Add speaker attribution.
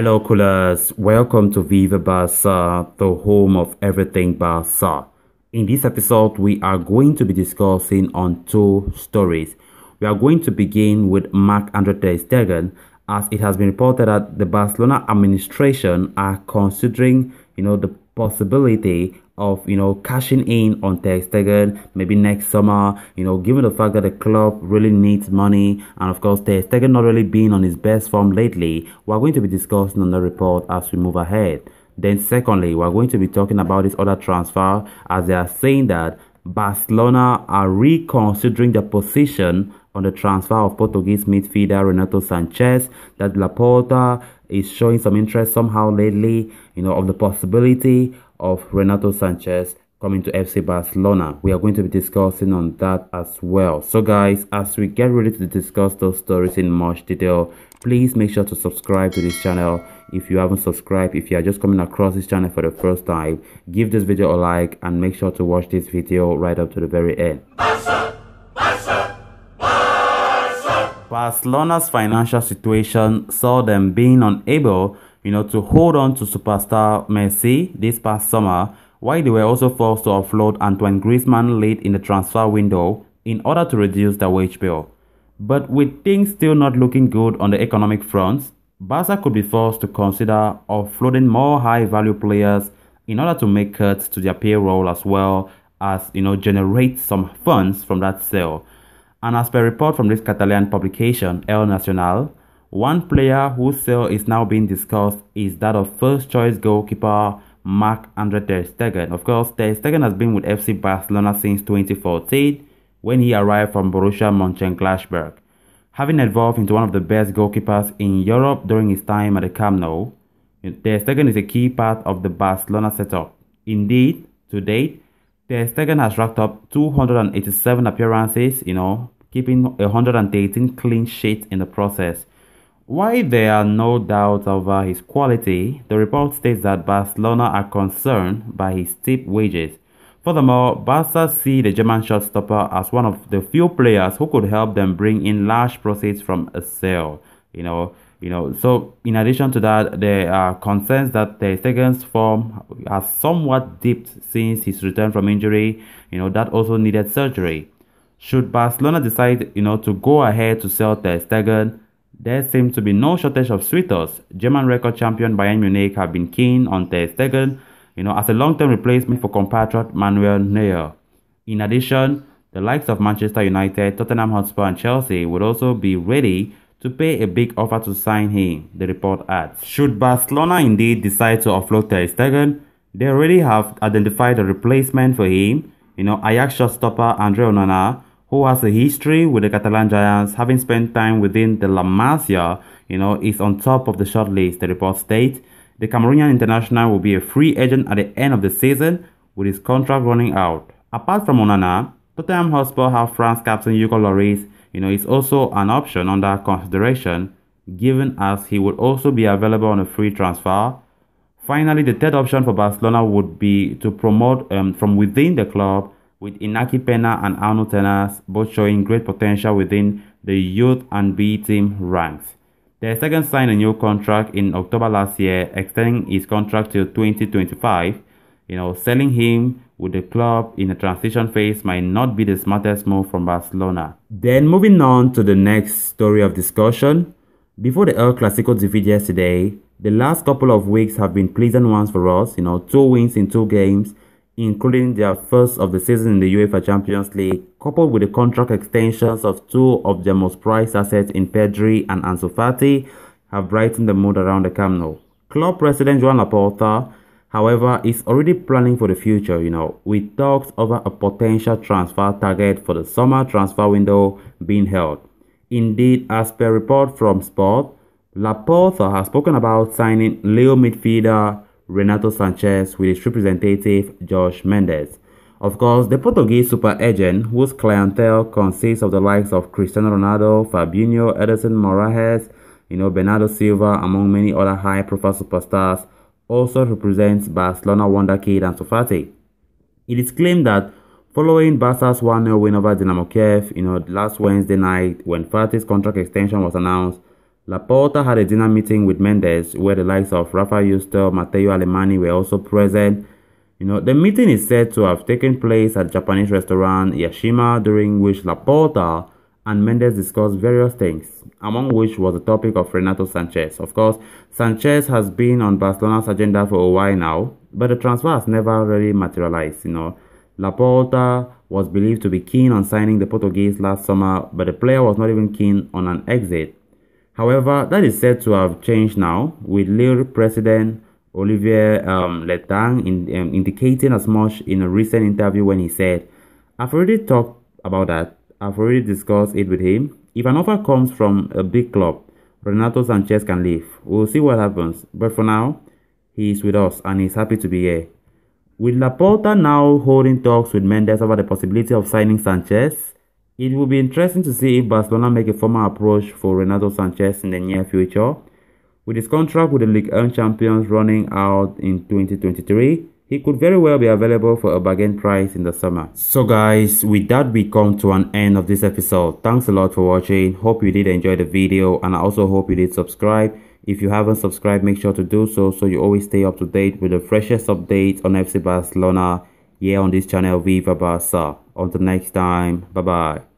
Speaker 1: Hello, Culers. Welcome to Viva Barca, the home of everything Barca. In this episode, we are going to be discussing on two stories. We are going to begin with Marc-Andre Ter Stegen, as it has been reported that the Barcelona administration are considering, you know, the possibility of you know cashing in on Ter Stegen maybe next summer. You know, given the fact that the club really needs money, and of course Ter Stegen not really being on his best form lately. We're going to be discussing on the report as we move ahead. Then secondly, we're going to be talking about this other transfer as they are saying that Barcelona are reconsidering their position on the transfer of Portuguese midfielder Renato Sanches that Laporta is showing some interest somehow lately, you know, of the possibility of Renato Sanches coming to FC Barcelona. We are going to be discussing on that as well. So guys, as we get ready to discuss those stories in much detail, please make sure to subscribe to this channel if you haven't subscribed. If you are just coming across this channel for the first time, give this video a like and make sure to watch this video right up to the very end. Barcelona's financial situation saw them being unable you know, to hold on to superstar Messi this past summer, while they were also forced to offload Antoine Griezmann late in the transfer window in order to reduce their wage bill. But with things still not looking good on the economic front, Barca could be forced to consider offloading more high-value players in order to make cuts to their payroll as well as you know generate some funds from that sale. And as per report from this Catalan publication, El Nacional, one player whose sale is now being discussed is that of first choice goalkeeper Marc-Andre Ter Stegen. Of course, Ter Stegen has been with FC Barcelona since 2014 when he arrived from Borussia Mönchengladbach. Having evolved into one of the best goalkeepers in Europe during his time at the Camp Nou, Ter Stegen is a key part of the Barcelona setup. Indeed, to date, Ter Stegen has racked up 287 appearances, you know, keeping 118 clean sheets in the process. While there are no doubts over his quality, the report states that Barcelona are concerned by his steep wages. Furthermore, Barca see the German shotstopper as one of the few players who could help them bring in large proceeds from a sale. You know, you know. So, in addition to that, there are concerns that Ter Stegen's form has somewhat dipped since his return from injury. You know, that also needed surgery. Should Barcelona decide, you know, to go ahead to sell Ter Stegen, there seems to be no shortage of suitors. German record champion Bayern Munich have been keen on Ter Stegen, you know, as a long-term replacement for compatriot Manuel Neuer. In addition, the likes of Manchester United, Tottenham Hotspur and Chelsea would also be ready to pay a big offer to sign him, the report adds. Should Barcelona indeed decide to offload Ter Stegen, they already have identified a replacement for him, you know, Ajax shotstopper Andre Onana, who has a history with the Catalan Giants, having spent time within the La Masia, you know, is on top of the shortlist, the report states. The Cameroonian international will be a free agent at the end of the season with his contract running out. Apart from Onana, Tottenham Hotspur have France captain Hugo Lloris, you know, is also an option under consideration, given as he would also be available on a free transfer. Finally, the third option for Barcelona would be to promote um, from within the club with Inaki Pena and Arnau Tenas both showing great potential within the youth and B team ranks. Ter Stegen signed a new contract in October last year, extending his contract till 2025. You know, selling him with the club in a transition phase might not be the smartest move from Barcelona. Then moving on to the next story of discussion. Before the El Clasico defeat yesterday, the last couple of weeks have been pleasant ones for us. You know, two wins in two games including their first of the season in the UEFA Champions League, coupled with the contract extensions of two of their most prized assets in Pedri and Ansu Fati, have brightened the mood around the Camp Nou. Club president Joan Laporta, however, is already planning for the future, you know, with talks over a potential transfer target for the summer transfer window being held. Indeed, as per report from Sport, Laporta has spoken about signing Lille midfielder Renato Sanches with his representative Jorge Mendes. Of course, the Portuguese super agent, whose clientele consists of the likes of Cristiano Ronaldo, Fabinho, Ederson Moraes, you know, Bernardo Silva, among many other high-profile superstars, also represents Barcelona wonderkid Ansu Fati. It is claimed that following Barca's 1-0 win over Dynamo Kiev, you know, last Wednesday night when Fati's contract extension was announced, Laporta had a dinner meeting with Mendes where the likes of Rafa Yuste, Mateu Alemany were also present. You know, the meeting is said to have taken place at Japanese restaurant Yashima during which Laporta and Mendes discussed various things, among which was the topic of Renato Sanches. Of course, Sanches has been on Barcelona's agenda for a while now, but the transfer has never really materialized, you know. Laporta was believed to be keen on signing the Portuguese last summer, but the player was not even keen on an exit. However, that is said to have changed now, with Lille president Olivier um, Letang in, um, indicating as much in a recent interview when he said, I've already talked about that. I've already discussed it with him. If an offer comes from a big club, Renato Sanches can leave. We'll see what happens. But for now, he is with us and he's happy to be here. With Laporta now holding talks with Mendes about the possibility of signing Sanches, it will be interesting to see if Barcelona make a formal approach for Renato Sanches in the near future. With his contract with the Ligue 1 champions running out in 2023, he could very well be available for a bargain price in the summer. So guys, with that we come to an end of this episode. Thanks a lot for watching. Hope you did enjoy the video and I also hope you did subscribe. If you haven't subscribed, make sure to do so so you always stay up to date with the freshest updates on FC Barcelona here on this channel Viva Barca. Until next time, bye bye.